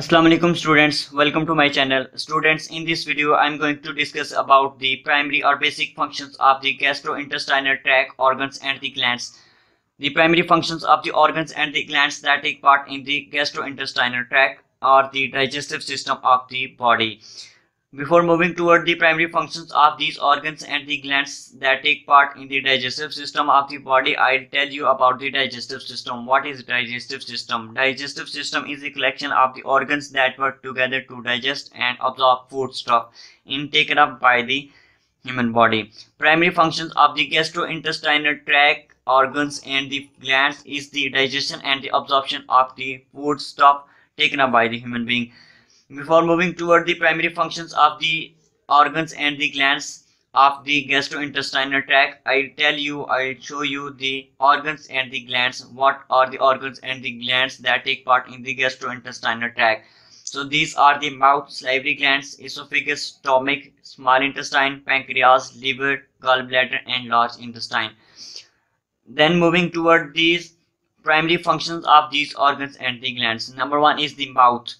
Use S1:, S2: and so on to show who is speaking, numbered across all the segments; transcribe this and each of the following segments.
S1: Assalamu alaikum students. Welcome to my channel. Students in this video i'm going to discuss about the primary or basic functions of the gastrointestinal tract organs and the glands. The primary functions of the organs and the glands that take part in the gastrointestinal tract are the digestive system of the body before moving toward the primary functions of these organs and the glands that take part in the digestive system of the body, I'll tell you about the digestive system. What is the digestive system? Digestive system is a collection of the organs that work together to digest and absorb food stuff intaken up by the human body. Primary functions of the gastrointestinal tract, organs and the glands is the digestion and the absorption of the food stuff taken up by the human being. Before moving toward the primary functions of the organs and the glands of the gastrointestinal tract, I'll tell you, I'll show you the organs and the glands. What are the organs and the glands that take part in the gastrointestinal tract? So these are the mouth, salivary glands, esophagus, stomach, small intestine, pancreas, liver, gallbladder and large intestine. Then moving toward these primary functions of these organs and the glands. Number one is the mouth.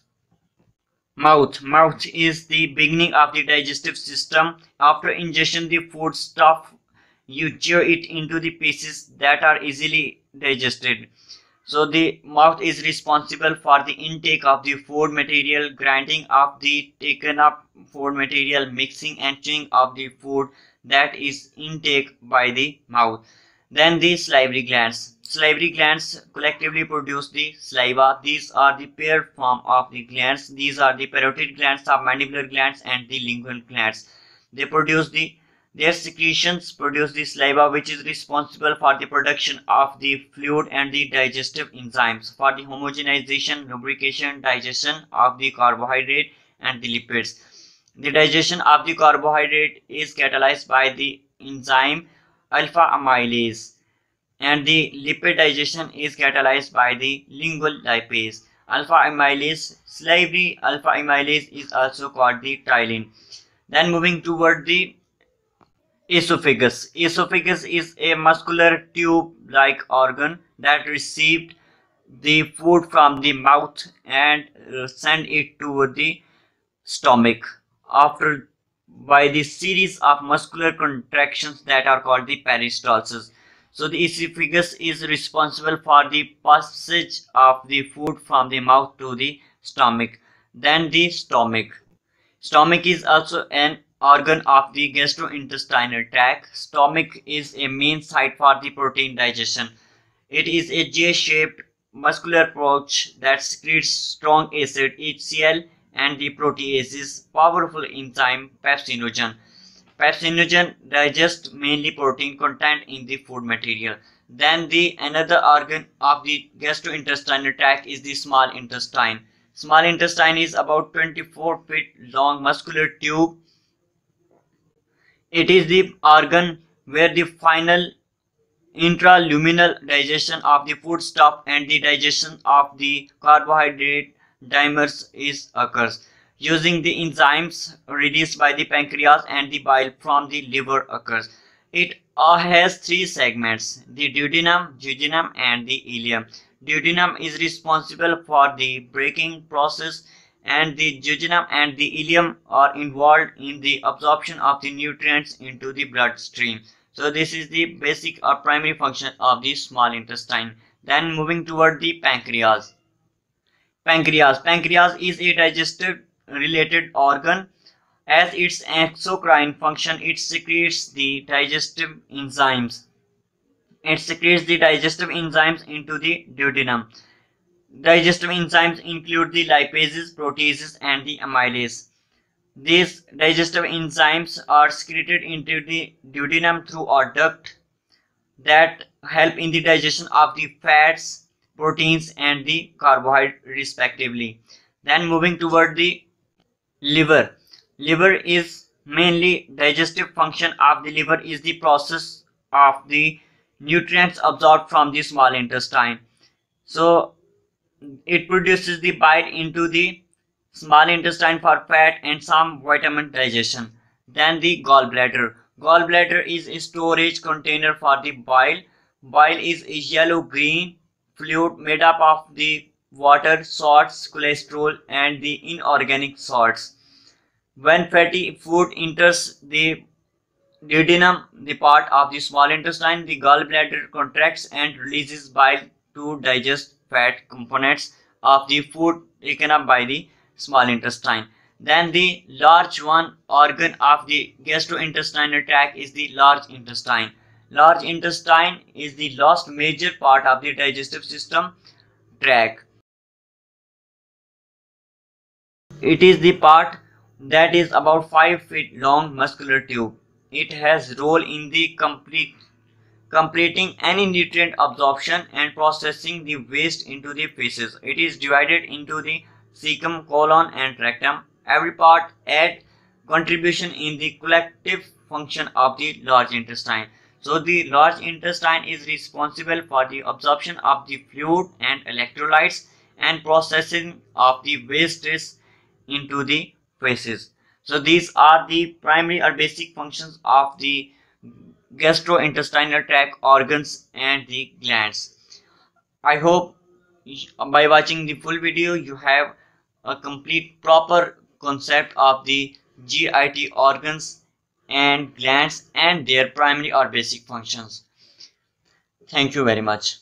S1: Mouth. Mouth is the beginning of the digestive system. After ingestion the food stuff, you chew it into the pieces that are easily digested. So the mouth is responsible for the intake of the food material, grinding of the taken up food material, mixing and chewing of the food that is intake by the mouth. Then these salivary glands. Salivary glands collectively produce the saliva. These are the paired form of the glands. These are the parotid glands, submandibular glands and the lingual glands. They produce the their secretions produce the saliva which is responsible for the production of the fluid and the digestive enzymes for the homogenization, lubrication, digestion of the carbohydrate and the lipids. The digestion of the carbohydrate is catalyzed by the enzyme alpha amylase and the lipid digestion is catalyzed by the lingual lipase. Alpha amylase, salivary alpha amylase is also called the ptyalin. Then moving toward the esophagus. Esophagus is a muscular tube-like organ that received the food from the mouth and send it to the stomach after by the series of muscular contractions that are called the peristalsis. So the esophagus is responsible for the passage of the food from the mouth to the stomach. Then the stomach. Stomach is also an organ of the gastrointestinal tract. Stomach is a main site for the protein digestion. It is a J-shaped muscular pouch that secretes strong acid HCl and the proteases powerful enzyme pepsinogen. Pepsinogen digests mainly protein content in the food material. Then the another organ of the gastrointestinal tract is the small intestine. Small intestine is about 24 feet long muscular tube. It is the organ where the final intraluminal digestion of the food stuff and the digestion of the carbohydrate dimers is occurs using the enzymes released by the pancreas and the bile from the liver occurs. It has three segments, the duodenum, jejunum and the ileum. Duodenum is responsible for the breaking process and the jejunum and the ileum are involved in the absorption of the nutrients into the bloodstream. So this is the basic or primary function of the small intestine. Then moving toward the pancreas. Pancreas. Pancreas is a digestive related organ. As its exocrine function, it secretes the digestive enzymes. It secretes the digestive enzymes into the duodenum. Digestive enzymes include the lipases, proteases, and the amylase. These digestive enzymes are secreted into the duodenum through a duct that help in the digestion of the fats, proteins, and the carbohydrate respectively. Then moving toward the liver. Liver is mainly digestive function of the liver is the process of the nutrients absorbed from the small intestine. So it produces the bile into the small intestine for fat and some vitamin digestion. Then the gallbladder. Gallbladder is a storage container for the bile. Bile is a yellow green fluid made up of the water, salts, cholesterol, and the inorganic salts. When fatty food enters the duodenum, the part of the small intestine, the gallbladder contracts and releases bile to digest fat components of the food taken up by the small intestine. Then the large one organ of the gastrointestinal tract is the large intestine. Large intestine is the last major part of the digestive system tract. It is the part that is about 5 feet long muscular tube. It has role in the complete completing any nutrient absorption and processing the waste into the feces. It is divided into the cecum, colon and rectum. Every part add contribution in the collective function of the large intestine. So the large intestine is responsible for the absorption of the fluid and electrolytes and processing of the wastes into the feces. So these are the primary or basic functions of the gastrointestinal tract organs and the glands. I hope by watching the full video you have a complete proper concept of the GIT organs and glands and their primary or basic functions. Thank you very much.